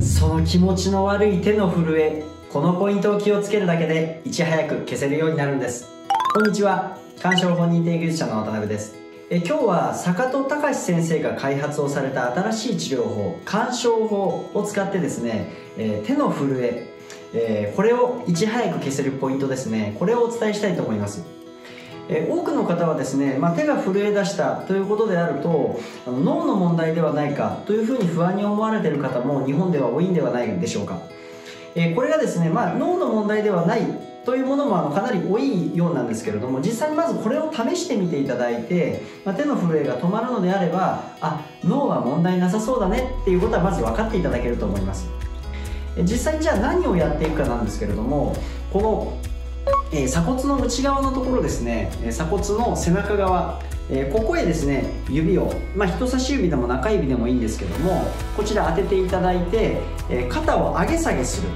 その気持ちの悪い手の震えこのポイントを気をつけるだけでいち早く消せるようになるんです。こんにちは。鑑賞本認定技術者の渡辺です。え今日は坂戸隆先生が開発をされた新しい治療法鑑賞法を使ってですね、えー、手の震ええー、これをいち早く消せるポイントですね。これをお伝えしたいと思います。え多くの方はですね、まあ、手が震え出したということであるとあの脳の問題ではないかというふうに不安に思われている方も日本では多いんではないでしょうか、えこれがですね、まあ、脳の問題ではないというものもあのかなり多いようなんですけれども実際にまずこれを試してみていただいて、まあ、手の震えが止まるのであればあ脳は問題なさそうだねっていうことはまず分かっていただけると思います。実際にじゃあ何をやっていくかなんですけれどもこのえー、鎖骨の内側のところですね鎖骨の背中側、えー、ここへですね指を、まあ、人差し指でも中指でもいいんですけどもこちら当てていただいて、え、肩を上げ下げする。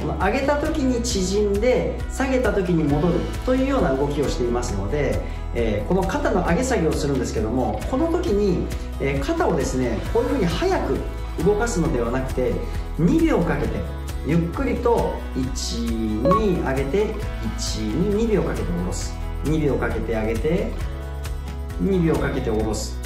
この上げた時に縮んで下げた時に戻るというような動きをしていますので、え、この肩の上げ下げをするんですけどもこの時に、え、肩をですねこういうふうに早く動かすのではなくて2秒かけてゆっくりと12上げて122秒かけて下ろす。2秒かけて上げて2秒かけて下ろす。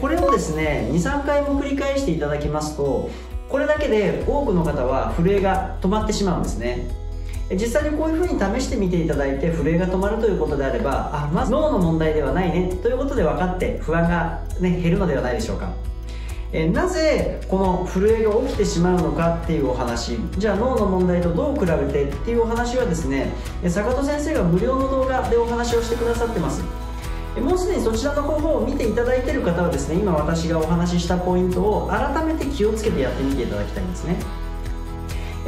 これをですね23回も繰り返していただきますとこれだけで多くの方は震えが止まってしまうんですね。実際にこういうふうに試してみていただいて震えが止まるということであればあまず脳の問題ではないねということで分かって不安が、ね、減るのではないでしょうか。えなぜこの震えが起きてしまうのかっていうお話。じゃあ脳の問題とどう比べてっていうお話はですね坂戸先生が無料の動画でお話をしてくださってます。もうすでにそちらの方法を見ていただいている方はですね今私がお話ししたポイントを改めて気をつけてやってみていただきたいんですね。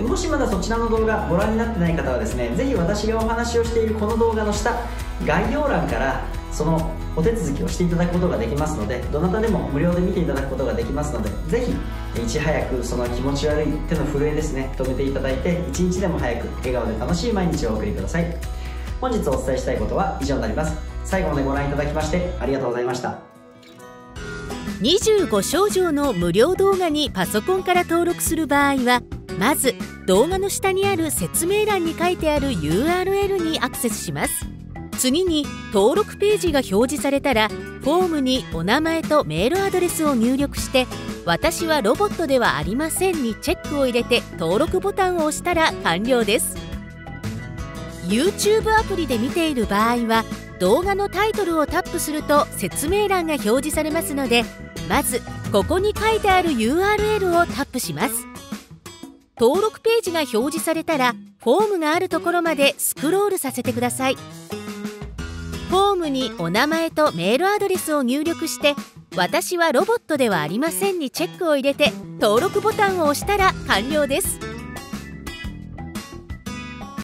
もしまだそちらの動画ご覧になってない方はですねぜひ私がお話をしているこの動画の下概要欄からそのお手続きをしていただくことができますのでどなたでも無料で見ていただくことができますのでぜひいち早くその気持ち悪い手の震えですね止めていただいて一日でも早く笑顔で楽しい毎日をお送りください。本日お伝えしたいことは以上になります。最後までご覧いただきましてありがとうございました。25症状の無料動画にパソコンから登録する場合はまず動画の下にある説明欄に書いてある URL にアクセスします。次に登録ページが表示されたらフォームにお名前とメールアドレスを入力して「私はロボットではありません」にチェックを入れて登録ボタンを押したら完了です。YouTube アプリで見ている場合は動画のタイトルをタップすると説明欄が表示されますのでまずここに書いてある URL をタップします。登録ページが表示されたらフォームがあるところまでスクロールさせてください。フォームにお名前とメールアドレスを入力して「私はロボットではありません」にチェックを入れて登録ボタンを押したら完了です。